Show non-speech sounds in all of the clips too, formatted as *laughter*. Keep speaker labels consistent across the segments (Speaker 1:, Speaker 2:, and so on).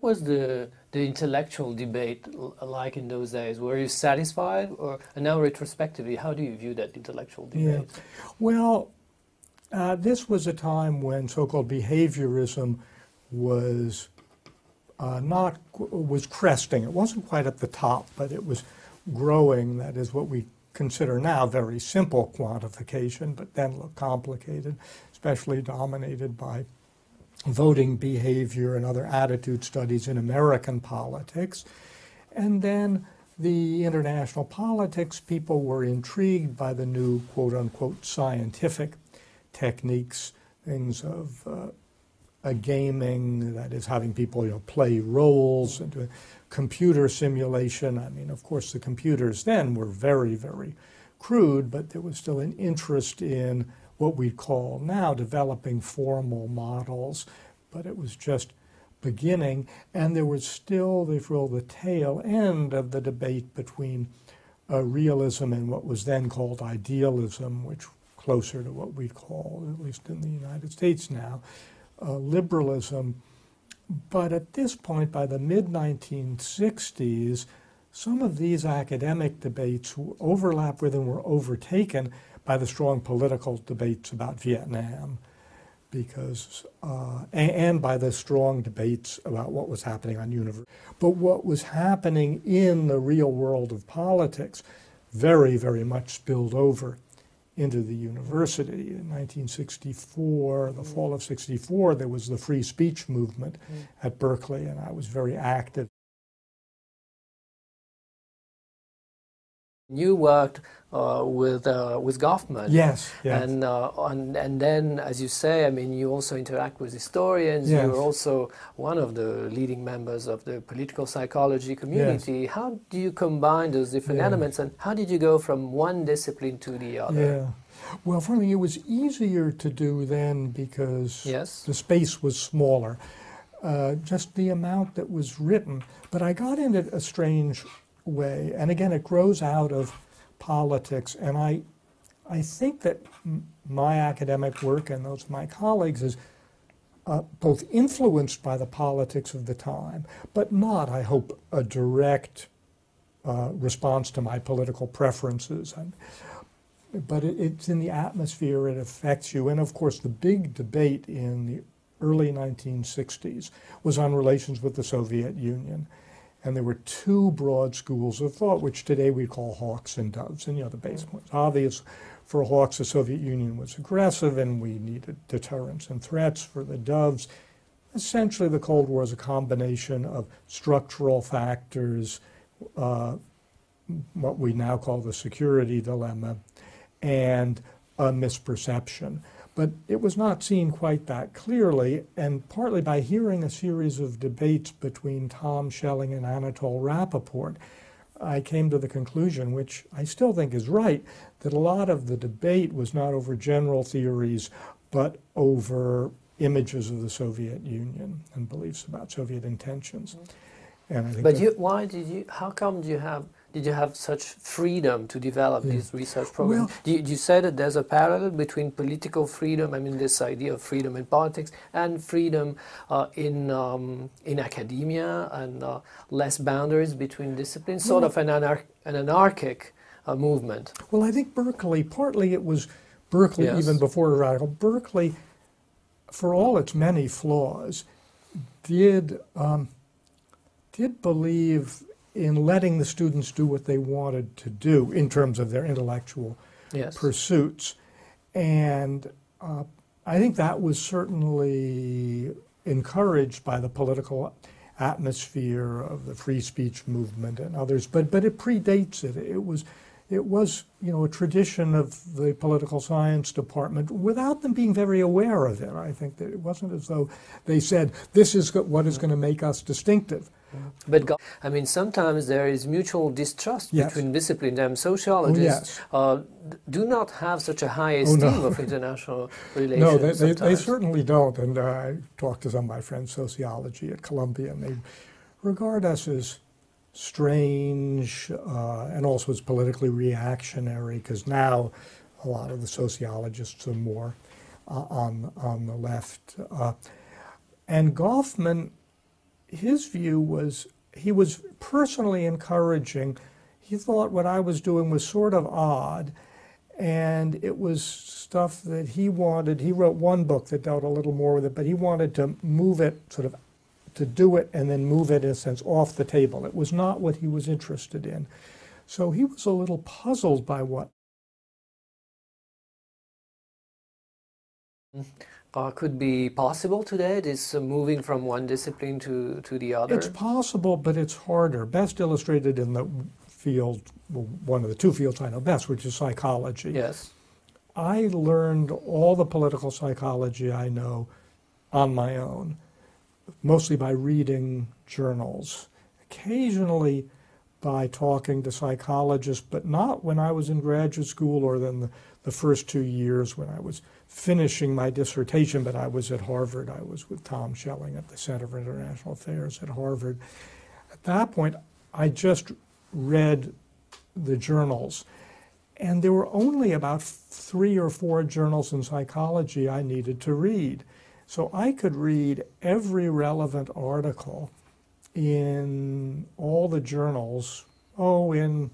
Speaker 1: What was the the intellectual debate like in those days? Were you satisfied, or and now retrospectively, how do you view that intellectual debate?
Speaker 2: Yeah. Well, uh, this was a time when so-called behaviorism was uh, not was cresting. It wasn't quite at the top, but it was growing. That is what we consider now very simple quantification, but then look complicated, especially dominated by voting behavior and other attitude studies in American politics. And then the international politics, people were intrigued by the new quote unquote scientific techniques, things of uh, a gaming, that is having people you know, play roles and computer simulation. I mean, of course, the computers then were very, very crude, but there was still an interest in what we'd call now developing formal models, but it was just beginning, and there was still, if you the tail end of the debate between uh, realism and what was then called idealism, which closer to what we'd call, at least in the United States now, uh, liberalism. But at this point, by the mid 1960s, some of these academic debates overlap with and were overtaken by the strong political debates about Vietnam, because uh, and, and, by the strong debates about what was happening on university. But what was happening in the real world of politics very, very much spilled over into the university. In 1964, the fall of 64, there was the free speech movement mm. at Berkeley, and I was very active
Speaker 1: You worked uh, with uh, with Goffman.
Speaker 2: Yes, yes.
Speaker 1: And, uh, and and then, as you say, I mean, you also interact with historians.
Speaker 2: Yes.
Speaker 1: You're also one of the leading members of the political psychology community.
Speaker 2: Yes.
Speaker 1: How do you combine those different yeah. elements, and how did you go from one discipline to the other?
Speaker 2: Yeah. Well, for me, it was easier to do then because
Speaker 1: yes.
Speaker 2: the space was smaller. Uh, just the amount that was written. But I got into a strange way. And again, it grows out of politics. And I, I think that my academic work and those of my colleagues is uh, both influenced by the politics of the time, but not, I hope, a direct uh, response to my political preferences. And, but it, it's in the atmosphere, it affects you. And of course, the big debate in the early 1960s was on relations with the Soviet Union. And there were two broad schools of thought, which today we call hawks and doves. And you know, the base was obvious. For hawks, the Soviet Union was aggressive, and we needed deterrence and threats. For the doves, essentially the Cold War is a combination of structural factors, uh, what we now call the security dilemma, and a misperception. But it was not seen quite that clearly, and partly by hearing a series of debates between Tom Schelling and Anatol Rapoport, I came to the conclusion, which I still think is right, that a lot of the debate was not over general theories, but over images of the Soviet Union and beliefs about Soviet intentions.
Speaker 1: Mm-hmm. but you, why did you? How come do you have did you have such freedom to develop yeah. these research programs? Well, you, you say that there's a parallel between political freedom, I mean, this idea of freedom in politics, and freedom uh, in, um, in academia and uh, less boundaries between disciplines, sort well, of an, anar an anarchic uh, movement.
Speaker 2: Well, I think Berkeley, partly it was Berkeley yes. even before Radical. Berkeley, for all its many flaws, did um, did believe in letting the students do what they wanted to do in terms of their intellectual
Speaker 1: yes.
Speaker 2: pursuits. And uh, I think that was certainly encouraged by the political atmosphere of the free speech movement and others, but, but it predates it. It was, it was, you know, a tradition of the political science department without them being very aware of it. I think that it wasn't as though they said, this is what is going to make us distinctive.
Speaker 1: But God, I mean, sometimes there is mutual distrust
Speaker 2: yes.
Speaker 1: between disciplines. And sociologists oh, yes. uh, do not have such a high esteem oh, no. of *laughs* international relations.
Speaker 2: No, they, they, they, certainly don't. And uh, I talked to some of my friends, sociology at Columbia, and they regard us as strange uh, and also as politically reactionary because now a lot of the sociologists are more uh, on on the left. Uh, and Goffman his view was he was personally encouraging. He thought what I was doing was sort of odd, and it was stuff that he wanted. He wrote one book that dealt a little more with it, but he wanted to move it sort of to do it and then move it in a sense off the table. It was not what he was interested in. So he was a little puzzled by what
Speaker 1: uh, could be possible today, this uh, moving from one discipline to, to the other?
Speaker 2: It's possible, but it's harder. Best illustrated in the field, well, one of the two fields I know best, which is psychology.
Speaker 1: Yes.
Speaker 2: I learned all the political psychology I know on my own, mostly by reading journals, occasionally by talking to psychologists, but not when I was in graduate school or then the, the first two years when I was finishing my dissertation, but I was at Harvard. I was with Tom Schelling at the Center for International Affairs at Harvard. At that point, I just read the journals. And there were only about three or four journals in psychology I needed to read. So I could read every relevant article in all the journals, oh, in,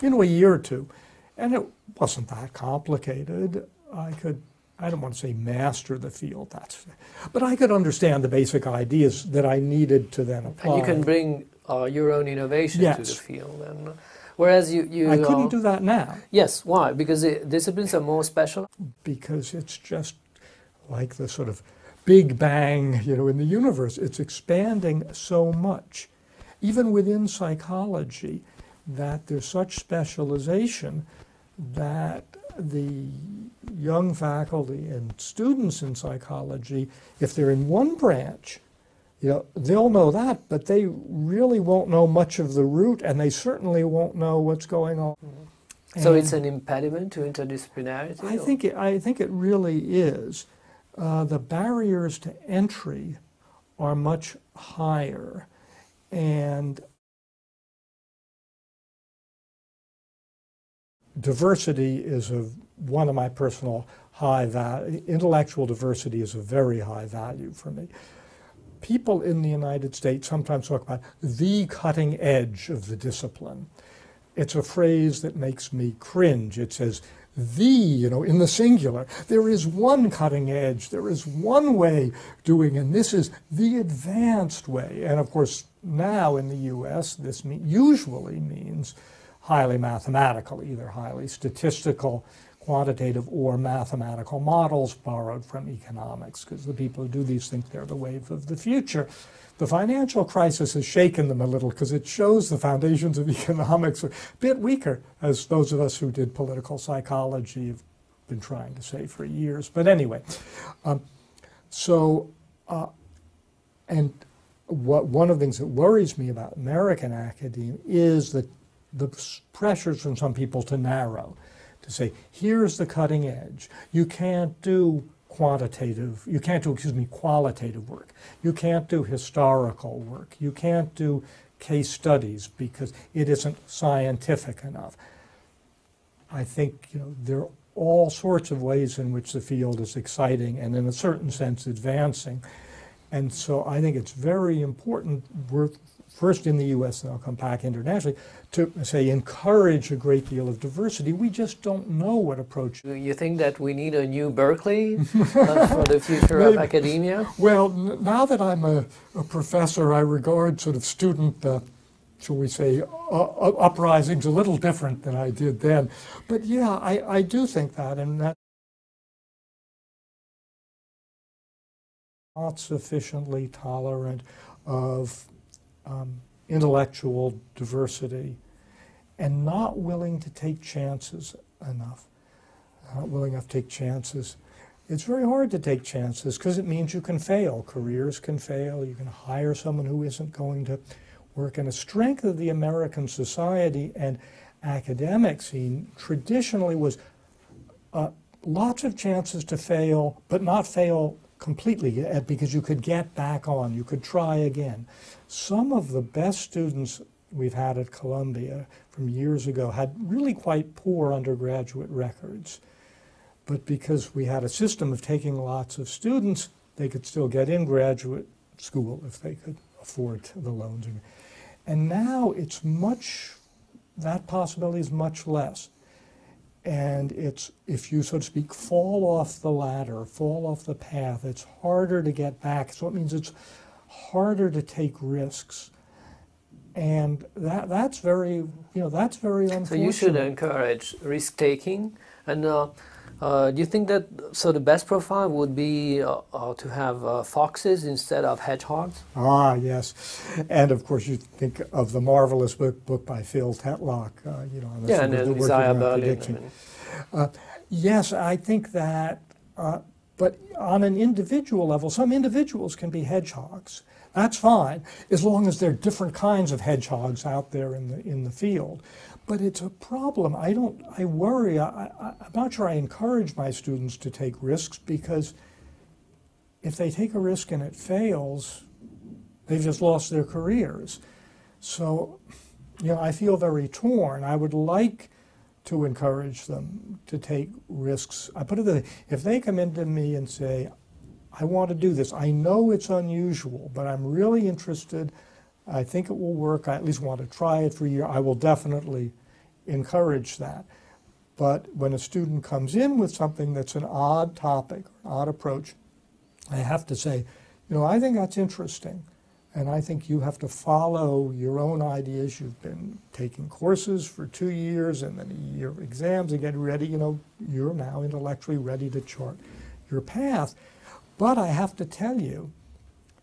Speaker 2: in a year or two. And it wasn't that complicated. I could I don't want to say master the field, that's, but I could understand the basic ideas that I needed to then apply.
Speaker 1: And you can bring uh, your own innovation
Speaker 2: yes.
Speaker 1: to the field. And, whereas you, you
Speaker 2: I couldn't
Speaker 1: uh,
Speaker 2: do that now.
Speaker 1: Yes, why? Because the disciplines are more special?
Speaker 2: Because it's just like the sort of big bang, you know, in the universe. It's expanding so much, even within psychology, that there's such specialization that the young faculty and students in psychology, if they're in one branch, you know, they'll know that, but they really won't know much of the root, and they certainly won't know what's going on.
Speaker 1: Mm-hmm. So it's an impediment to interdisciplinarity.
Speaker 2: I think it, I think it really is. Uh, the barriers to entry are much higher, and diversity is a, one of my personal high value, intellectual diversity is a very high value for me. People in the United States sometimes talk about the cutting edge of the discipline. It's a phrase that makes me cringe. It says, the, you know, in the singular. There is one cutting edge. There is one way doing, and this is the advanced way. And of course, now in the U.S., this usually means highly mathematical, either highly statistical, quantitative, or mathematical models borrowed from economics, because the people who do these think they're the wave of the future. The financial crisis has shaken them a little because it shows the foundations of *laughs* economics are a bit weaker, as those of us who did political psychology have been trying to say for years. But anyway, um, so, uh, and what, one of the things that worries me about American academia is that the pressures from some people to narrow, to say, here's the cutting edge. You can't do quantitative, you can't do, excuse me, qualitative work. You can't do historical work. You can't do case studies because it isn't scientific enough. I think you know there are all sorts of ways in which the field is exciting and in a certain sense advancing. And so I think it's very important, worth first in the U.S. and I'll come back internationally, to say encourage a great deal of diversity. We just don't know what approach.
Speaker 1: You think that we need a new Berkeley uh, *laughs* for the future of academia?
Speaker 2: Well, now that I'm a, a, professor, I regard sort of student, uh, shall we say, uh, uprisings a little different than I did then. But yeah, I, I do think that, and that. Not sufficiently tolerant of um, intellectual diversity and not willing to take chances enough. Not willing enough to take chances. It's very hard to take chances because it means you can fail. Careers can fail. You can hire someone who isn't going to work. And a strength of the American society and academic scene traditionally was uh, lots of chances to fail, but not fail completely because you could get back on, you could try again. Some of the best students we've had at Columbia from years ago had really quite poor undergraduate records. But because we had a system of taking lots of students, they could still get in graduate school if they could afford the loans. And now it's much, that possibility is much less. And it's, if you, so to speak, fall off the ladder, fall off the path, it's harder to get back. So it means it's harder to take risks. And that, that's very, you know, that's very unfortunate.
Speaker 1: So you should encourage risk taking. And uh, uh, do you think that so the best profile would be uh, uh to have uh, foxes instead of hedgehogs?
Speaker 2: Ah, yes, and of course you think of the marvelous book, book by Phil Tetlock. Uh, you know, on the
Speaker 1: yeah, and Isaiah Berlin. I
Speaker 2: prediction.
Speaker 1: mean.
Speaker 2: Uh, yes, I think that, uh, but on an individual level, some individuals can be hedgehogs. That's fine, as long as there are different kinds of hedgehogs out there in the in the field. But it's a problem. I don't. I worry. I, I, I'm not sure I encourage my students to take risks because if they take a risk and it fails, they've just lost their careers. So, you know, I feel very torn. I would like to encourage them to take risks. I put it this way, if they come into me and say, I want to do this, I know it's unusual, but I'm really interested, I think it will work, I at least want to try it for a year, I will definitely encourage that. But when a student comes in with something that's an odd topic, or odd approach, I have to say, you know, I think that's interesting. And I think you have to follow your own ideas. You've been taking courses for two years and then of exams and getting ready. You know, you're now intellectually ready to chart your path. But I have to tell you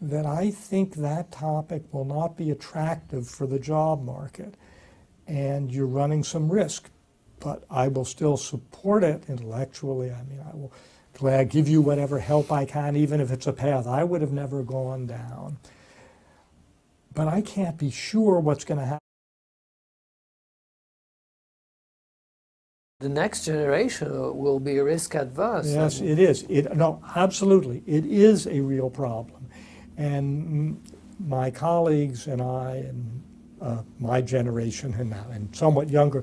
Speaker 2: that I think that topic will not be attractive for the job market. And you're running some risk. But I will still support it intellectually. I mean, I will glad give you whatever help I can, even if it's a path I would have never gone down but I can't be sure what's going to happen.
Speaker 1: The next generation will be risk adverse.
Speaker 2: Yes, it is. It no, absolutely, it is a real problem, and my colleagues and I and uh, my generation and and somewhat younger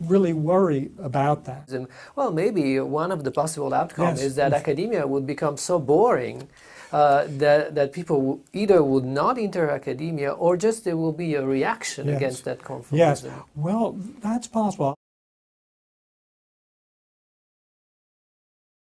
Speaker 2: really worry about that.
Speaker 1: Well, maybe one of the possible outcomes
Speaker 2: Yes,
Speaker 1: is that academia would become so boring uh, that, that people either would not enter academia or just there will be a reaction
Speaker 2: Yes.
Speaker 1: against that
Speaker 2: Yes, well, that's possible.